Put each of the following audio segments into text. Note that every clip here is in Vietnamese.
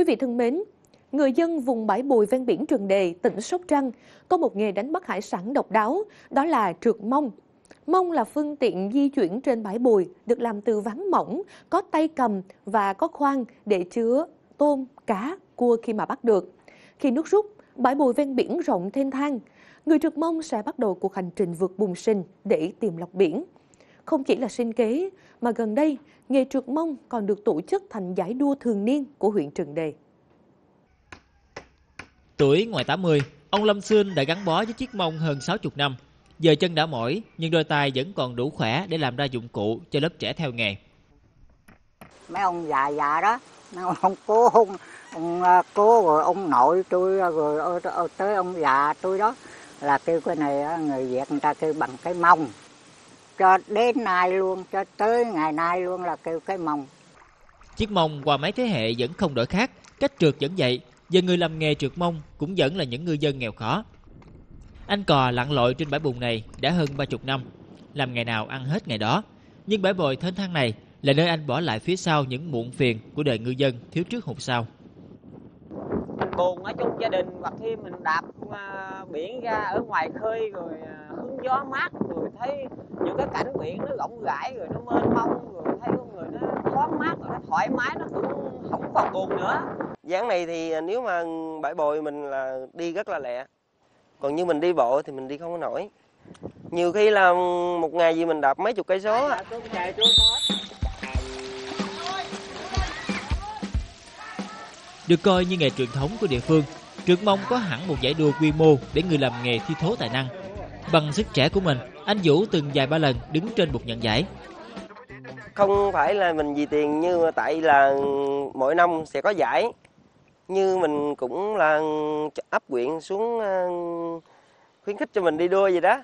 Quý vị thân mến, người dân vùng bãi bùi ven biển Trường Đề, tỉnh Sóc Trăng có một nghề đánh bắt hải sản độc đáo, đó là trượt mông. Mông là phương tiện di chuyển trên bãi bùi, được làm từ ván mỏng, có tay cầm và có khoang để chứa tôm, cá, cua khi mà bắt được. Khi nước rút, bãi bùi ven biển rộng thênh thang, người trượt mông sẽ bắt đầu cuộc hành trình vượt bùn sinh để tìm lọc biển. Không chỉ là sinh kế, mà gần đây, nghề trượt mông còn được tổ chức thành giải đua thường niên của huyện Trần Đề. Tuổi ngoài 80, ông Lâm Xương đã gắn bó với chiếc mông hơn 60 năm. Giờ chân đã mỏi, nhưng đôi tay vẫn còn đủ khỏe để làm ra dụng cụ cho lớp trẻ theo nghề. Mấy ông già già đó, ông cố ông, ông à, cố rồi ông nội tôi rồi tới ông già tôi đó là kêu cái này người Việt người ta kêu bằng cái mông cho đến nay luôn, cho tới ngày nay luôn là kêu cái mông. Chiếc mông qua mấy thế hệ vẫn không đổi khác, cách trượt vẫn vậy, và người làm nghề trượt mông cũng vẫn là những ngư dân nghèo khó. Anh cò lặn lội trên bãi bùn này đã hơn ba chục năm, làm ngày nào ăn hết ngày đó. Nhưng bãi bồi thênh thang này là nơi anh bỏ lại phía sau những muộn phiền của đời ngư dân thiếu trước hụt sau buồn ở chung gia đình hoặc khi mình đạp uh, biển ra ở ngoài khơi rồi uh, hứng gió mát rồi thấy những cái cảnh biển nó rộng rãi rồi nó mênh mông rồi thấy con người nó thoáng mát rồi nó thoải mái nó cũng không còn buồn nữa. Dáng này thì nếu mà bãi bồi mình là đi rất là lẹ còn như mình đi bộ thì mình đi không có nổi. Nhiều khi là một ngày gì mình đạp mấy chục cây số được coi như nghề truyền thống của địa phương. Trượt mông có hẳn một giải đua quy mô để người làm nghề thi thố tài năng. Bằng sức trẻ của mình anh Vũ từng vài ba lần đứng trên bục nhận giải. Không phải là mình vì tiền như tại là mỗi năm sẽ có giải. Như mình cũng là ấp quyện xuống ờ, khuyến khích cho mình đi đua gì đó.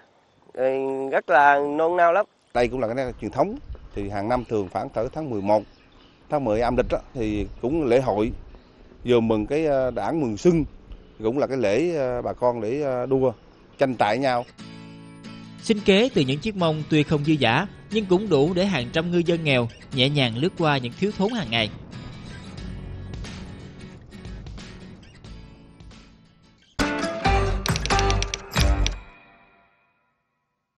Rồi rất là nôn nao lắm. Đây cũng là cái truyền thống. Thì hàng năm thường khoảng tới tháng 11 tháng 10 âm lịch đó, thì cũng lễ hội vừa mừng cái ờ, đảng mừng xuân, cũng là cái lễ ờ, bà con để ờ, đua, tranh tài nhau. Sinh kế từ những chiếc mông tuy không dư giả nhưng cũng đủ để hàng trăm ngư dân nghèo nhẹ nhàng lướt qua những thiếu thốn hàng ngày.